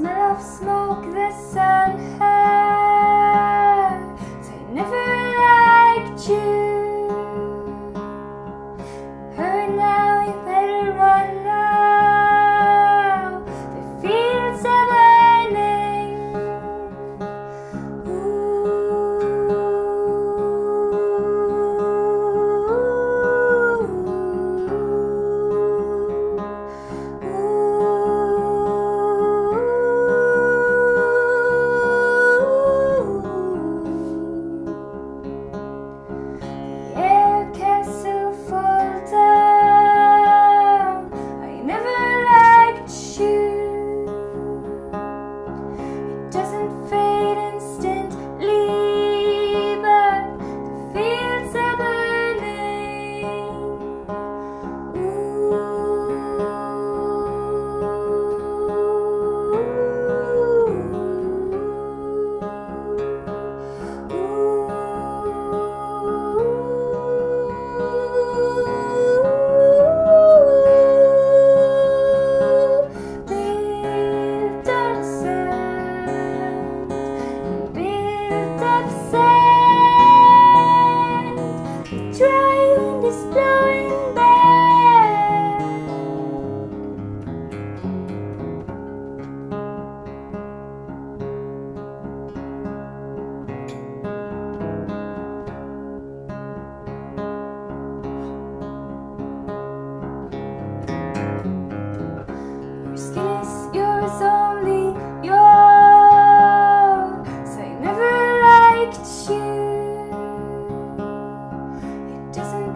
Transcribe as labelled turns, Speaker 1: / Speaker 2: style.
Speaker 1: smell of smoke the sun has doesn't